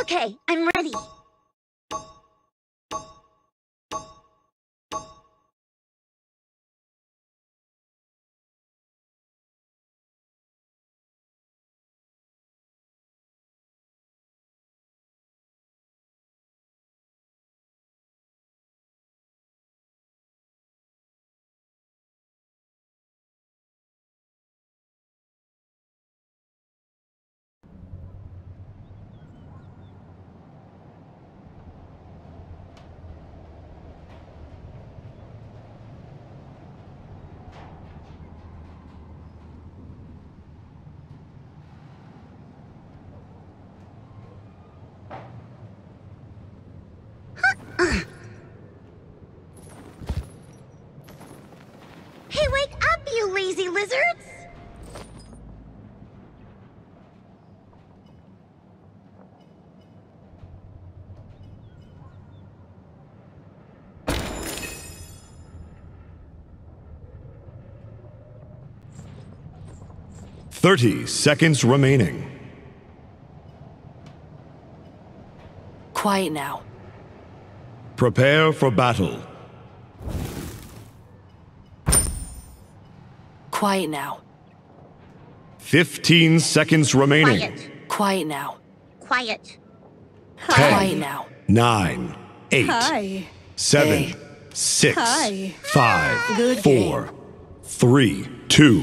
Okay, I'm ready. Hey, wake up, you lazy lizards! Thirty seconds remaining. Quiet now. Prepare for battle. Quiet now. Fifteen seconds remaining. Quiet. Quiet now. Quiet. Ten, Quiet now. nine, eight, Hi. seven, Hey. six, Hi. five, Good four, three, two,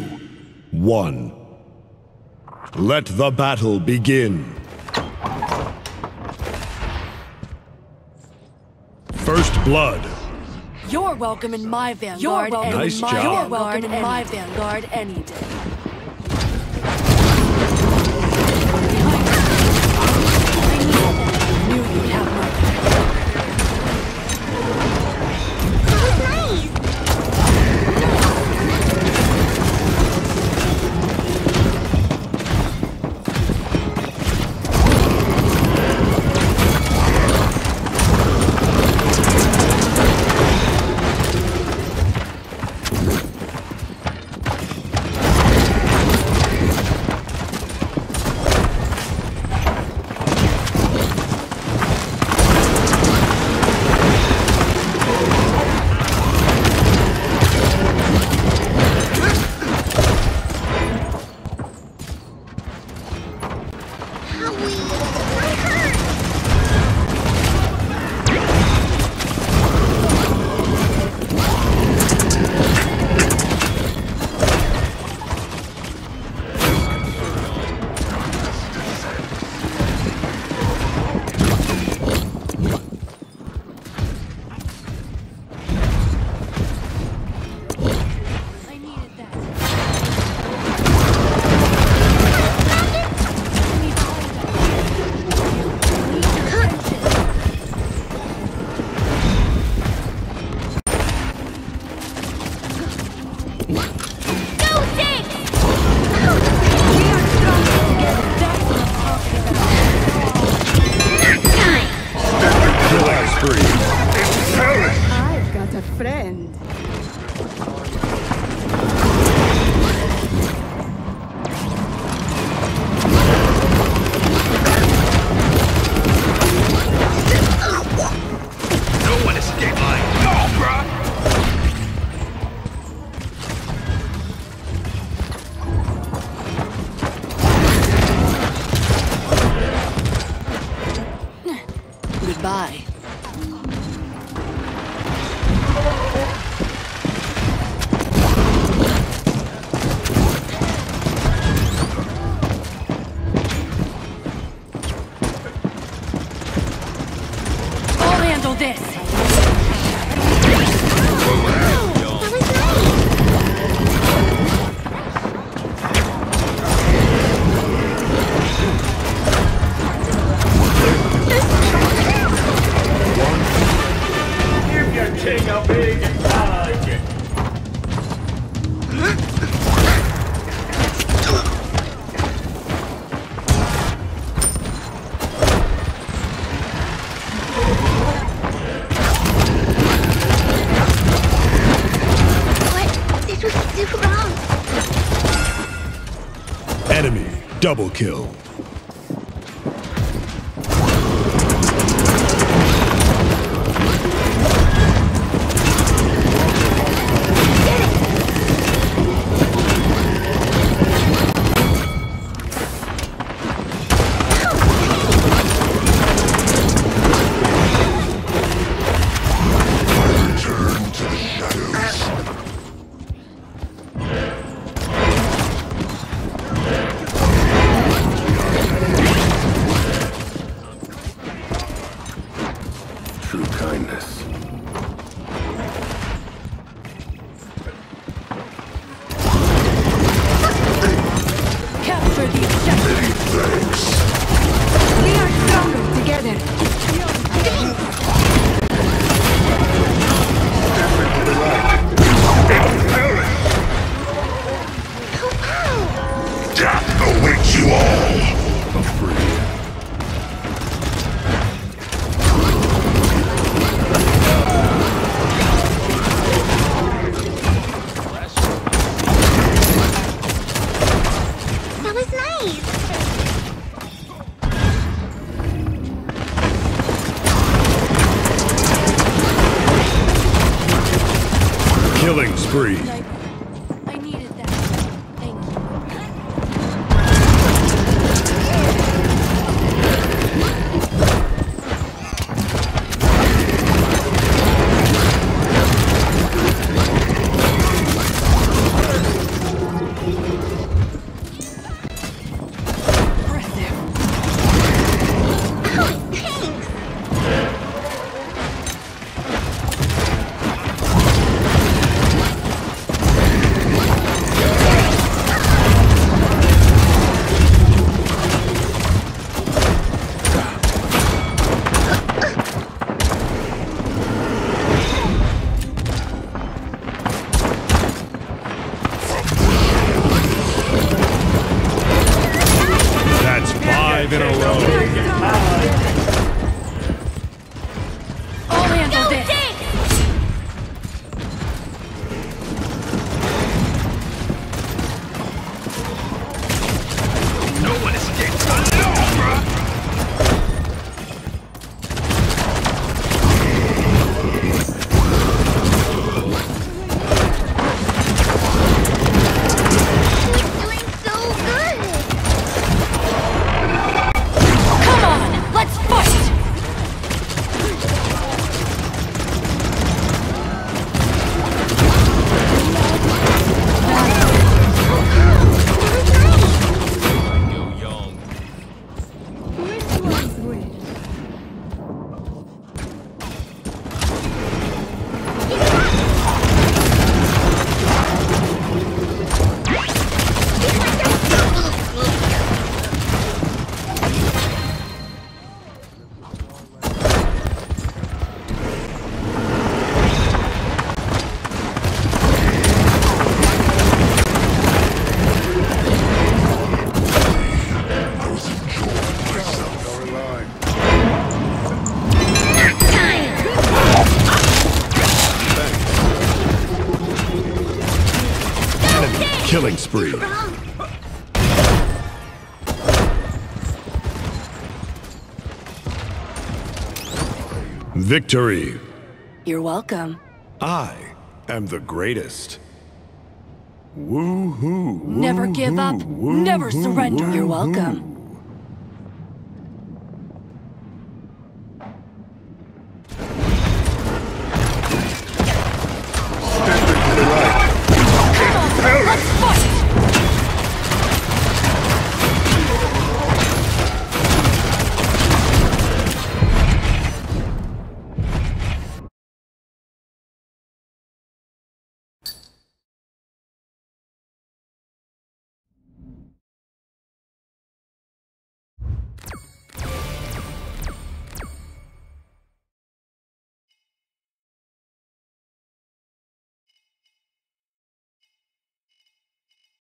one. Let the battle begin. First blood. You're welcome in my vanguard. You're welcome Nice my job. You're welcome in my vanguard any day. Spree. I've got a friend. Double kill. capture the objective. Many thanks. We are stronger together. Killing spree. Killing spree. Victory. You're welcome. I am the greatest. Woo hoo. Never give up, never surrender. You're welcome.